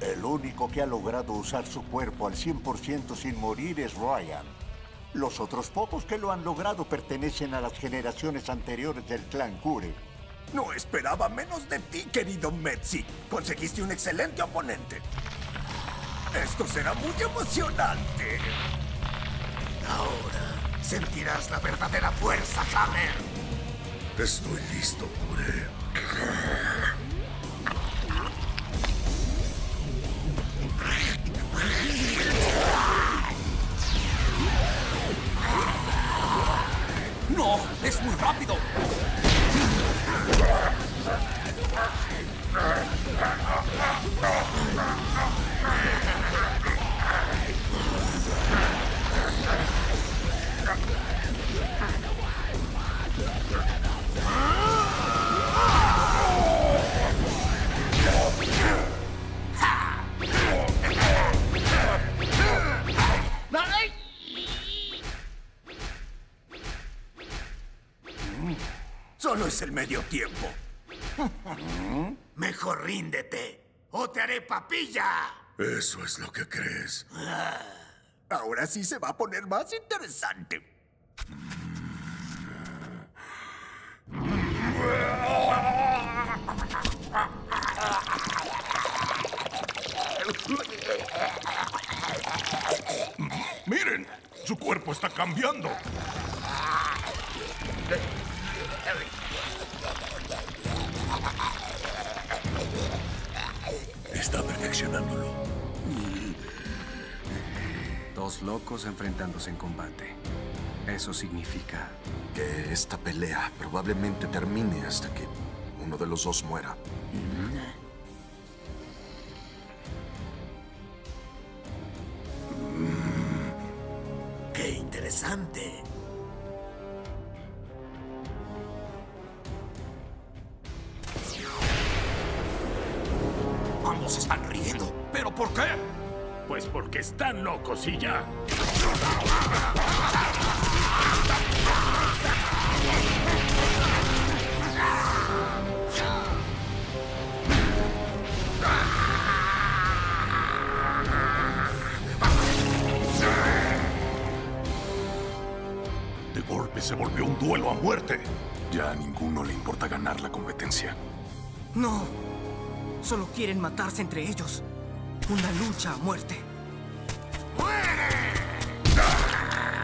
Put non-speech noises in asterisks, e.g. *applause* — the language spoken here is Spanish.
El único que ha logrado usar su cuerpo al 100% sin morir es Ryan. Los otros pocos que lo han logrado pertenecen a las generaciones anteriores del clan Kure. No esperaba menos de ti, querido Metzi. Conseguiste un excelente oponente. Esto será muy emocionante. Ahora sentirás la verdadera fuerza, Hammer. Estoy listo, Kure. ¡No! ¡Es muy rápido! Solo es el medio tiempo. *laughs* Mejor ríndete o te haré papilla. Eso es lo que crees. Ahora sí se va a poner más interesante. Miren, su cuerpo está cambiando. Está perfeccionándolo. Dos locos enfrentándose en combate. Eso significa... Que esta pelea probablemente termine hasta que uno de los dos muera. ¡Qué interesante! Ambos están riendo. ¿Pero por qué? Pues porque están locos y ya. De golpe se volvió un duelo a muerte. Ya a ninguno le importa ganar la competencia. No. Solo quieren matarse entre ellos. Una lucha a muerte.